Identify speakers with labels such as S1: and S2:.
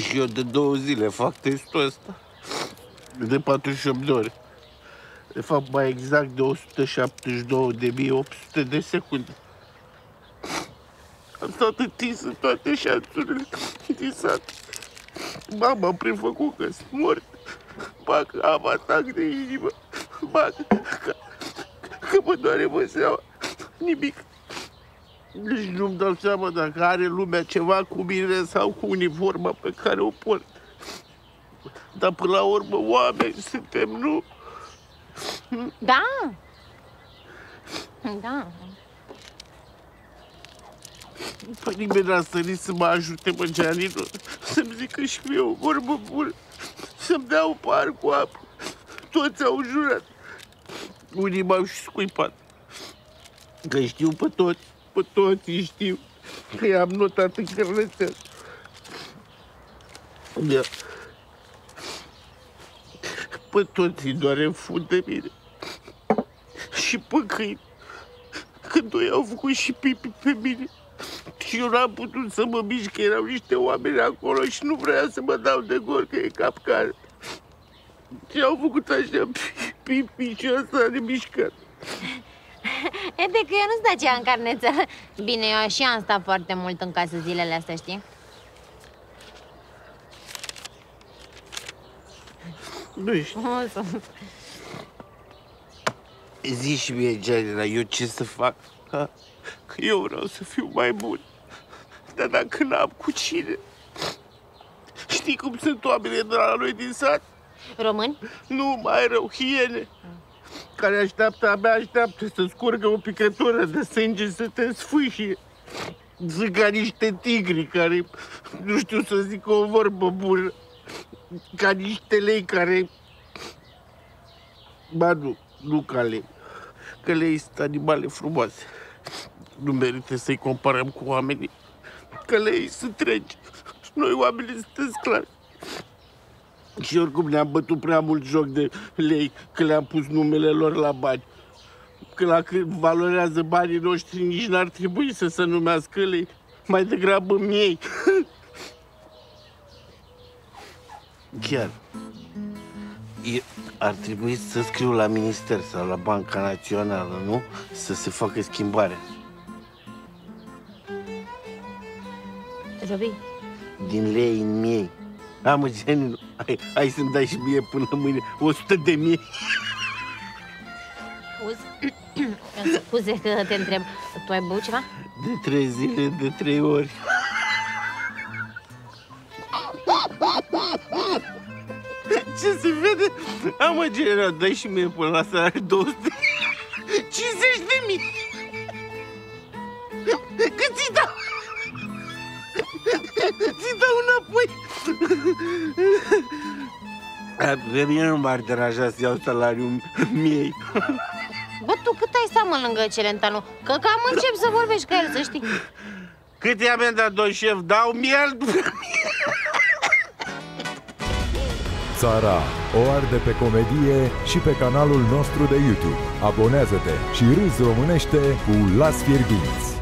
S1: Și eu de două zile fac testul ăsta. De 48 de ore. De fapt, mai exact de 172.800 de secunde. Am stat întins în toate șanțurile din sat. Mama am prefăcut că sunt mort. Bac, am atac de inimă. Bac, că, că mă doare măseaua. Nimic. Deci nu-mi dau seama dacă are lumea ceva cu mine sau cu uniforma pe care o port. Dar până la urmă oameni suntem, nu?
S2: Da. Da.
S1: Păi nimeni n-a sărit să mă ajute, mă, Gianino, să-mi zică și mie o vorbă bună, să-mi dea un par cu apă. Toți au jurat. Unii m-au și scuipat. Că știu pe toți, pe toți știu. Că i-am notat în carnețel. Da. Pe toți îi doare în fund de mine. Și pe câini. Când doi au făcut și pipi pe mine. Și eu n-am putut să mă mișc, că erau niște oameni acolo și nu vrea să mă dau de gol, că e capcare. Și au făcut așa pipi și ăsta de mișcat.
S2: E de că eu nu sunt aceea în carneță. Bine, eu și am stat foarte mult în casă zilele astea, știi?
S1: Nu știu.
S2: O să-
S1: Zici mie, Gianina, eu ce să fac? Ha? Că eu vreau să fiu mai bun. Dar dacă n-am cu cine... Știi cum sunt oamenii de la noi din sat?
S2: Români?
S1: Nu, mai rău, hiene. Care așteaptă, abia așteaptă să scurgă o picătură de sânge să te sfâșie. Sunt ca niște tigri care nu știu să zic o vorbă bună. Ca niște lei care... Ba nu, nu ca lei. Că lei sunt animale frumoase. Nu merită să-i comparăm cu oamenii. Că lei sunt regi. Noi oamenii suntem sclavi. Și oricum ne-am bătut prea mult joc de lei, că le-am pus numele lor la bani. Că la cât valorează banii noștri, nici n-ar trebui să se numească lei. Mai degrabă miei. Chiar. E, ar trebui să scriu la minister sau la Banca Națională, nu? Să se facă schimbare.
S2: Robi,
S1: Din lei în miei. Am gen, hai, hai să-mi dai și mie până mâine 100 de mii.
S2: auzi? Scuze că te întreb. Tu ai băut ceva?
S1: De trei zile, de trei ori. Ce se vede? Am mă, general, dai și mie până la seara 200 50 de mii Cât ți dau? Înapoi Pe mine nu m-ar deranja să iau salariul miei
S2: Bă, tu cât ai să mă lângă Celentanu? Că cam încep să vorbești cu el, să știi.
S1: Cât i-am dat, domn șef? Dau miel?
S3: Țara o arde pe comedie și pe canalul nostru de YouTube. Abonează-te și râzi românește cu Las Fierbinți.